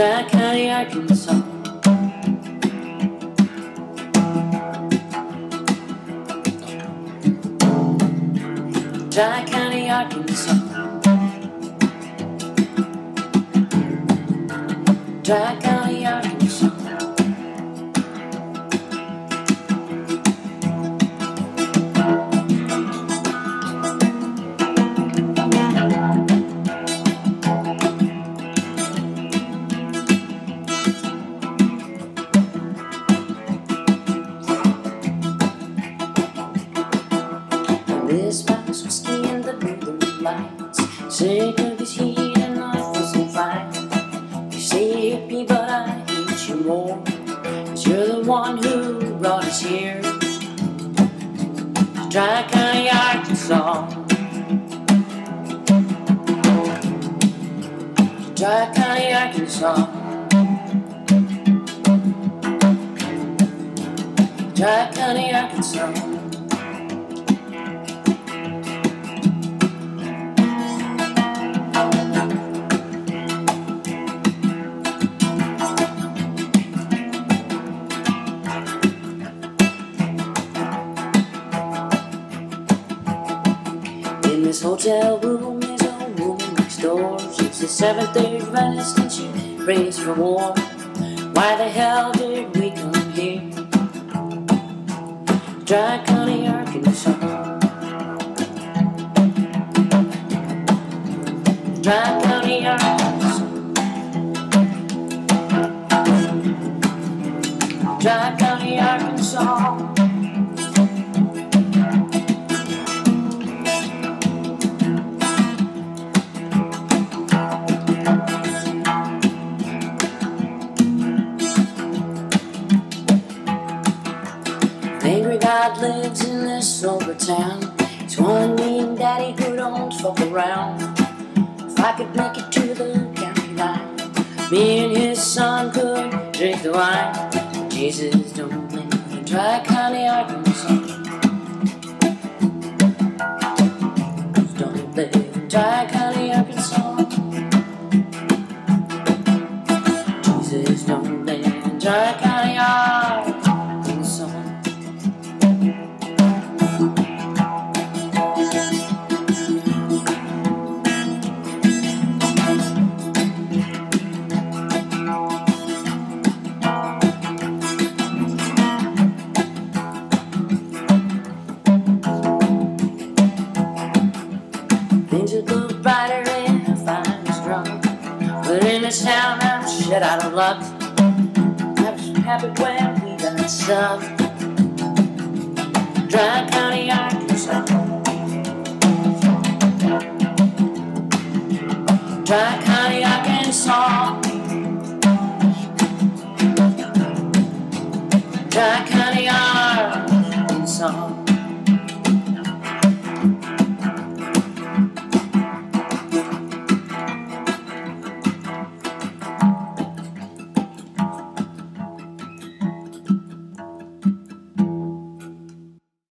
Dry County, Arkansas. Dry County, Arkansas. Dry County, Sick of this heat and life wasn't fine. You say hippie, but I hate you more. Cause you're the one who brought us here. Dry County, Arkansas. Dry County, Arkansas. Dry County, Arkansas. This hotel room, is a woman next door. She's the seventh day Adventist and she prays for war. Why the hell did we come here? Dry County, Arkansas. Dry County, Arkansas. Dry sober town. He's one mean daddy who don't fuck around. If I could make it to the county line, me and his son could drink the wine. Jesus, don't live in dry county, Arkansas. Don't dry county, Arkansas. Jesus, don't live in dry county, Arkansas. Brighter if I was drunk. But in this town, I'm shit out of luck. I was happy when we got stuck. Dry County, Arkansas. Dry County, Arkansas. Dry.